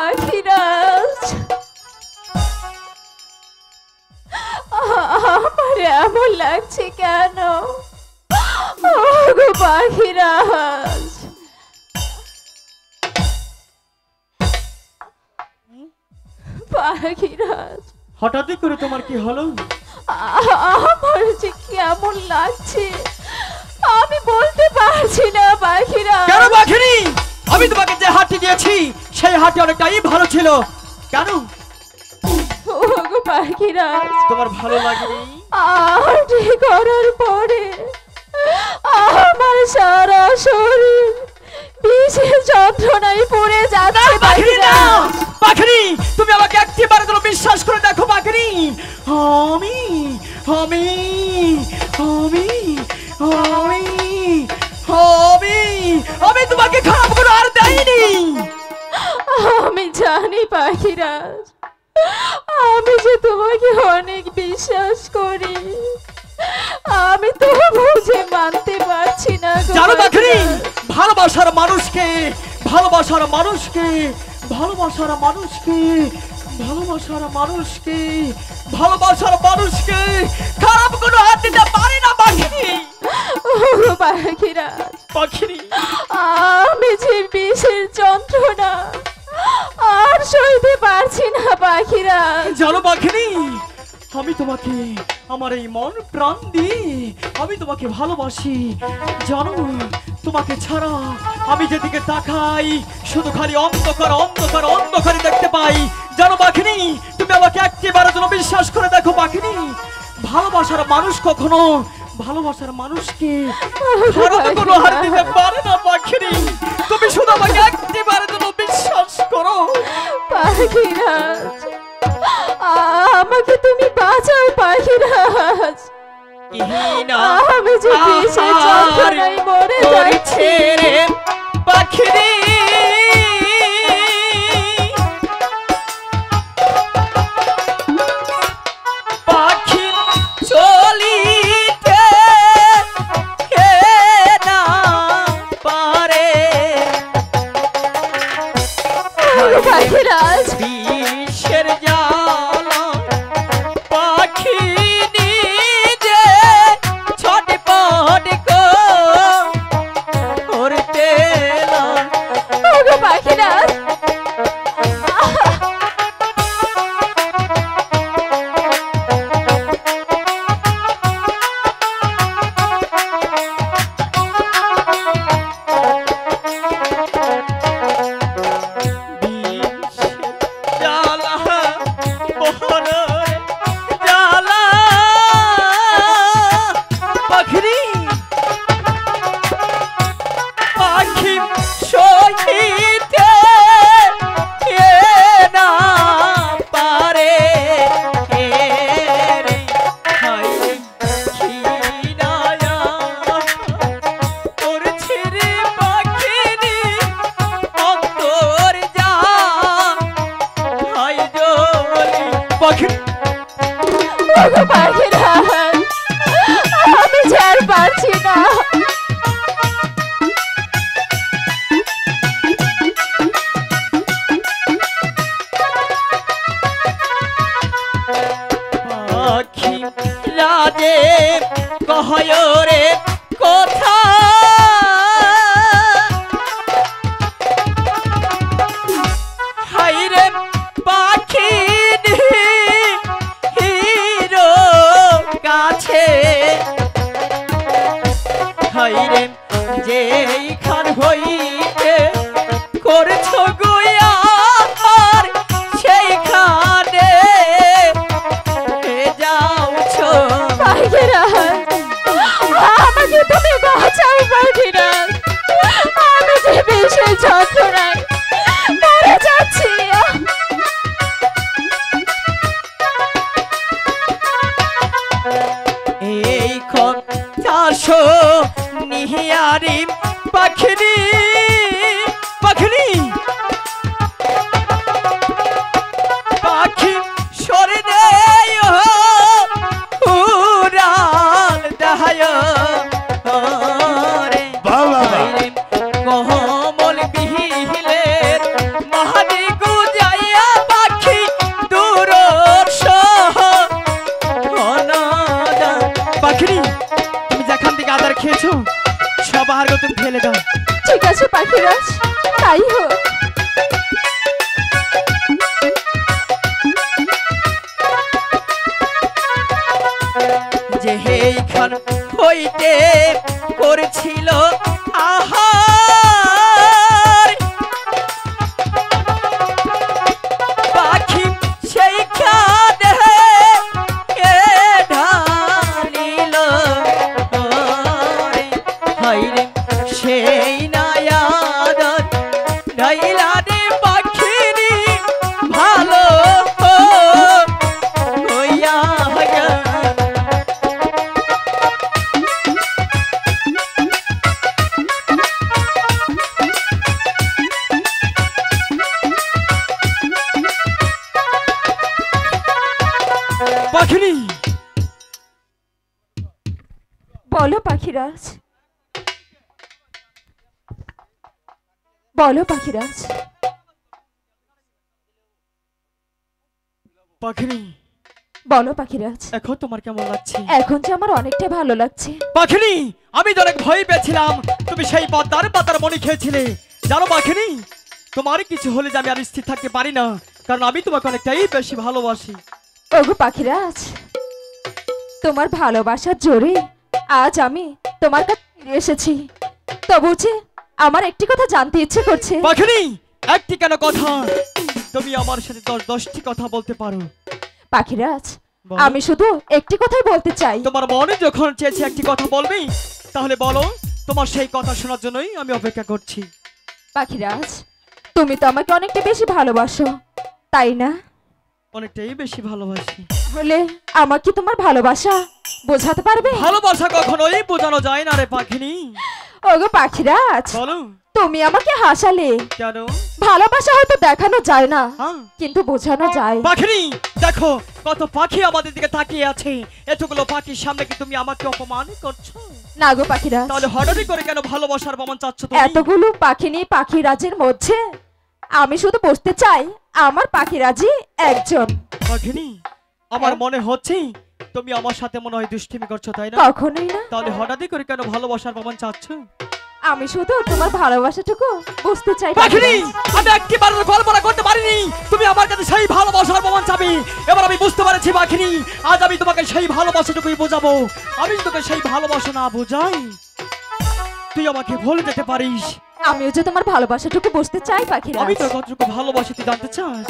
পাখিরাজ আমার এমন লাগছে কেন? ওগো পাখিরাজ পাখিরাজ হঠাৎই করে তোমার কি হলো? আমার যে কেমন লাগছে? আমি বলতে পারছি না পাখিরাজ কেন বাঘিনী আমি তোমাকে যে হাটটি দিয়েছি সেই হাটে অনেকটাই ভালো ছিল। কেন? ওগো পাখিরাজ তোমার ভালো লাগেনি? আরটি করার পরে? আমার সারা শরীর যন্ত্রণায় পড়ে আমি জানি পাখিরাজ আমি যে তোমাকে অনেক বিশ্বাস করি আমি তো বুঝে মানতে পারছি না জানো ভালোবাসার মানুষকে ভালোবাসার মানুষকে ভালোবাসার মানুষকে ভালোবাসার মানুষকে ভালোবাসার মানুষকে খারাপ কোনো হাত দিতে পারে না পাখিনি ওগো পাখিরাজ পাখিনি আমি যে বিষের যন্ত্রণা আর সইতে পারছি না পাখিরা জানো পাখিনি আমি তোমাকে আমার এই মন প্রাণ দিয়ে আমি তোমাকে ভালোবাসি। জানো তোমাকে ছাড়া আমি যেদিকে তাকাই শুধু খালি অন্ধকার অন্ধকার অন্ধকারে দেখতে পাই। জানো পাখিনি তুমি আমাকে একটিবারের জন্য বিশ্বাস করে দেখো পাখিনি ভালোবাসার মানুষ কখনো ভালোবাসার মানুষকে কোনো হার দিতে পারে না পাখিনি তুমি শুধু আমাকে একটিবারের জন্য বিশ্বাস করো। পাখিরাজ আমাকে তুমি বাঁচাও পাখিরাজ। আমি যে বিষের যন্ত্রণায় মরে যাচ্ছি পাখিরে পাখিরাজ রাজে কহয় রে কথা নিহিয়ারি পাখিরি পাখিরি বলছে পাখিরাজ? তাই হোক। যেখান হইতে করছিল পাখিনি। বলো পাখিরাজ। বলো পাখিরাজ। পাখিনি। বলো পাখিরাজ। এখন তোমার কেমন লাগছে? এখন যে আমার অনেকটা ভালো লাগছে। পাখিনি আমি তো অনেক ভয় পেয়েছিলাম তুমি সেই পদ্মার পাতার মনি খেয়েছিলে। জানো পাখিনি তোমার কিছু হলে যে আমি আর স্থির থাকতে পারি না কারণ আমি তোমাকে অনেকটাই বেশি ভালোবাসি। ওগো পাখিরাজ তোমার ভালোবাসার জোরে আজ আমি তোমার কাছে ফিরে এসেছি। তবু যে আমার একটি কথা জানতে ইচ্ছে করছে। পাখিনি একটি কেন কথা? তুমি আমার সাথে দশ দশটি কথা বলতে পারো। পাখিরাজ। আমি শুধু একটি কথাই বলতে চাই। তোমার মনে যখন চেয়েছে একটি কথা বলবি তাহলে বলো তোমার সেই কথা শোনার জন্যই আমি অপেক্ষা করছি। পাখিরাজ তুমি তো আমাকে অনেকটা বেশি ভালোবাসো তাই না? অনেকটাই বেশি ভালোবাসি। হলে আমাকে তোমার ভালোবাসা? বোঝাতে পারবে? ভালোবাসা কখনোই বোঝানো যায় না রে পাখিনি। ওগো পাখিরাজ বলো। তুমি আমাকে হাসালে। কেন? ভালোবাসা হয়তো দেখানো যায় না হ্যাঁ। কিন্তু বোঝানো যায়। পাখিনি দেখো কত পাখি আমাদের দিকে তাকিয়ে আছে। এতগুলো পাখির সামনে কি তুমি আমাকে অপমান করছ? না গো পাখিরাজ। তাহলে হঠাৎই করে কেন ভালোবাসার প্রমাণ চাচ্ছ তুমি? এতগুলো পাখি নিয়ে পাখিরাজের মধ্যে। আমি শুধু বসতে চাই আমার পাখিরাজি একজন। পাখিনি আমার মনে হচ্ছে তুমি আমার সাথে মনে হয় দুষ্টিমি করছ তাই না? কখনোই না। তাহলে হঠাৎই করে কেন ভালোবাসার প্রমাণ চাচ্ছ? আমি শুধু তোমার ভালোবাসাটুকু বুঝতে চাই পাখিনি। আমি একটিবার কল্পনা করতে পারিনি তুমি আমার কাছে সেই ভালোবাসার প্রমাণ চাবি। এবার আমি বুঝতে পারছি পাখিনি আজ আমি তোমাকে সেই ভালোবাসাটুকুই বোঝাবো। আমি তোকে সেই ভালোবাসা না বোঝাই তুই আমাকে ভুলে যেতে পারিস। আমিও যে তোমার ভালোবাসাটুকু বসতে চাই আমি পাখিরাজ। তোর কতটুকু ভালোবাসাতে তুই জানতে চাস